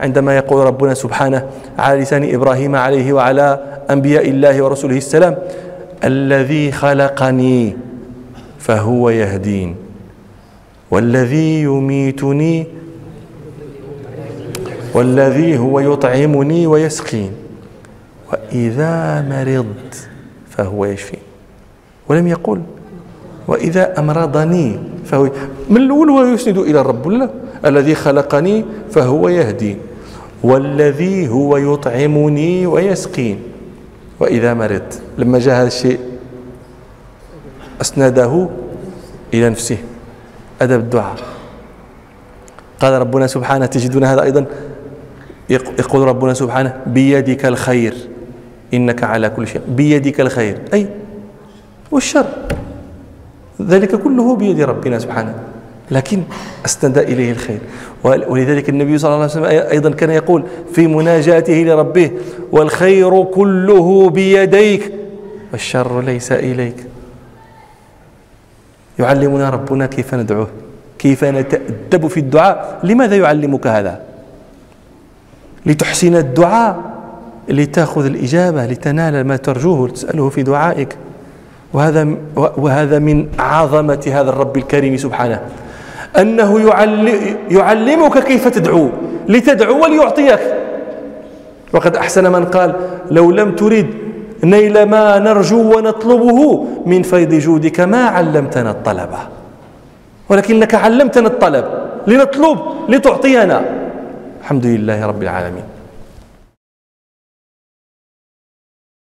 عندما يقول ربنا سبحانه على لسان إبراهيم عليه وعلى أنبياء الله ورسله السلام الذي خلقني فهو يهدين والذي يميتني والذي هو يطعمني ويسقين وإذا مرضت فهو يشفين. ولم يقل وإذا أمرضني فهو من الأول هو يسند إلى الرب لا؟ الذي خلقني فهو يهدين والذي هو يطعمني ويسقين وإذا مرضت لما جاء هذا الشيء أسنده إلى نفسه. أدب الدعاء. قال ربنا سبحانه تجدون هذا أيضا؟ يقول ربنا سبحانه بيدك الخير. إنك على كل شيء. بيدك الخير. أي والشر. ذلك كله بيد ربنا سبحانه. لكن أسند إليه الخير. ولذلك النبي صلى الله عليه وسلم أيضا كان يقول في مناجاته لربه والخير كله بيديك والشر ليس إليك. يعلمنا ربنا كيف ندعوه كيف نتأدب في الدعاء. لماذا يعلمك هذا؟ لتحسن الدعاء لتأخذ الإجابة لتنال ما ترجوه تسأله في دعائك. وهذا وهذا من عظمة هذا الرب الكريم سبحانه. أنه يعلمك كيف تدعو لتدعو وليعطيك. وقد أحسن من قال لو لم تريد نيل ما نرجو ونطلبه من فيض جودك ما علمتنا الطلب. ولكنك علمتنا الطلب لنطلب لتعطينا. الحمد لله رب العالمين.